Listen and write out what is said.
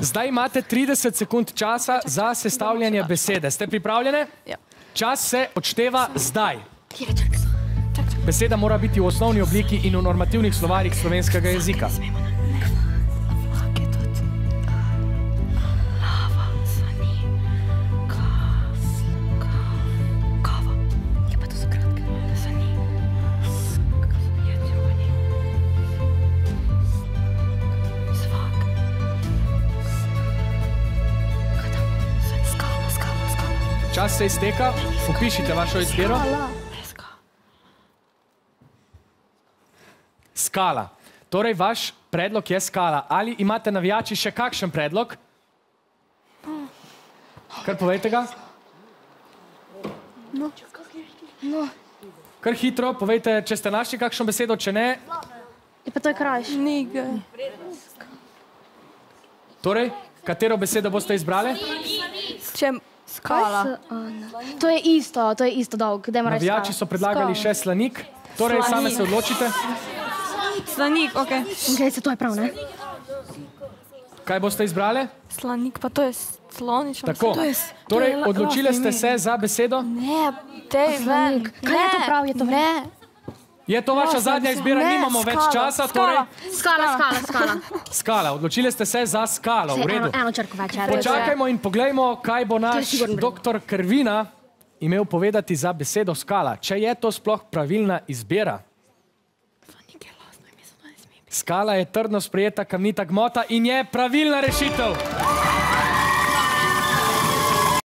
Zdaj imate 30 sekund časa za sestavljanje besede. Ste pripravljene? Ja. Čas se odšteva zdaj. Beseda mora biti v osnovni obliki in v normativnih slovarjih slovenskega jezika. Čas se izteka, upišite vašo izbiro. Skala. Torej, vaš predlog je skala. Ali imate navijači še kakšen predlog? Kar povejte ga. Kar hitro, povejte, če ste našli kakšno besedo, če ne. Je pa to je krajši. Knjige. Torej, katero besedo boste izbrali? Če skala. To je isto, to je isto dolg. Navijači so predlagali Skala. še slanik. Torej, same se odločite. Slanik, ok. Okay, se to je prav, ne? Kaj boste izbrali? Slanik, pa to je slonič. Tako. Torej, odločili ste se za besedo? Ne, te ven. Kaj je to prav, je to Ne. Je to vaša Ja, zadnja izbira, ne, nimamo več skala, časa. skala. Torej, Skala, skala, skala. skala. Odločili ste se za skalo. V redu. eno, eno črko več. ja. Počakajmo in poglejmo, kaj bo naš doktor Krvina imel povedati za besedo skala. Če je to sploh pravilna izbira. Skala je trdno sprejeta kamnita gmota in je pravilna rešitev.